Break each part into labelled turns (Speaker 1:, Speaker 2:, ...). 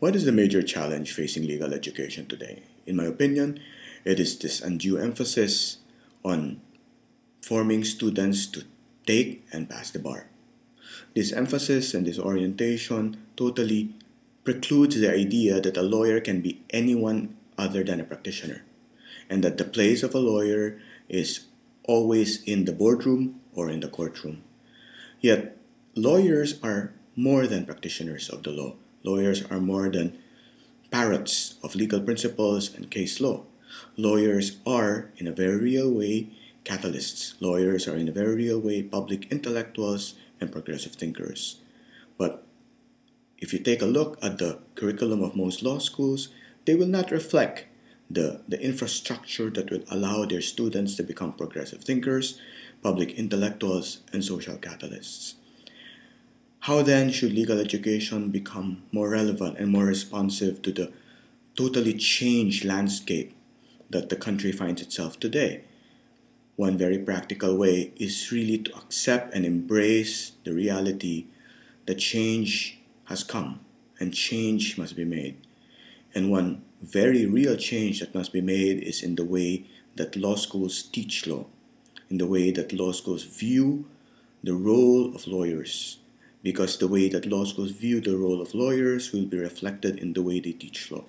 Speaker 1: What is the major challenge facing legal education today? In my opinion, it is this undue emphasis on forming students to take and pass the bar. This emphasis and this orientation totally precludes the idea that a lawyer can be anyone other than a practitioner, and that the place of a lawyer is always in the boardroom or in the courtroom. Yet, lawyers are more than practitioners of the law. Lawyers are more than parrots of legal principles and case law. Lawyers are, in a very real way, catalysts. Lawyers are, in a very real way, public intellectuals and progressive thinkers. But if you take a look at the curriculum of most law schools, they will not reflect the, the infrastructure that will allow their students to become progressive thinkers, public intellectuals, and social catalysts. How then should legal education become more relevant and more responsive to the totally changed landscape that the country finds itself today? One very practical way is really to accept and embrace the reality that change has come and change must be made. And one very real change that must be made is in the way that law schools teach law, in the way that law schools view the role of lawyers, because the way that law schools view the role of lawyers will be reflected in the way they teach law.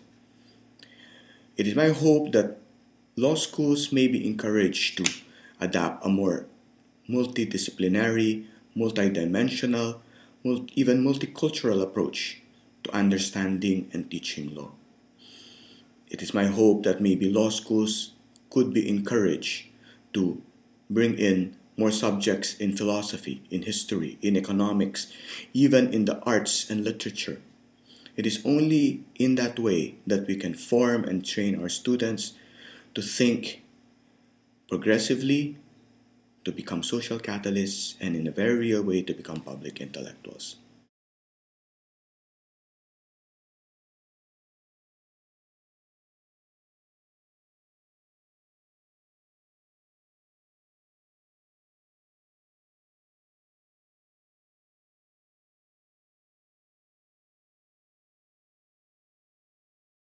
Speaker 1: It is my hope that law schools may be encouraged to adopt a more multidisciplinary, multidimensional, even multicultural approach to understanding and teaching law. It is my hope that maybe law schools could be encouraged to bring in more subjects in philosophy, in history, in economics, even in the arts and literature. It is only in that way that we can form and train our students to think progressively, to become social catalysts, and in a very real way to become public intellectuals.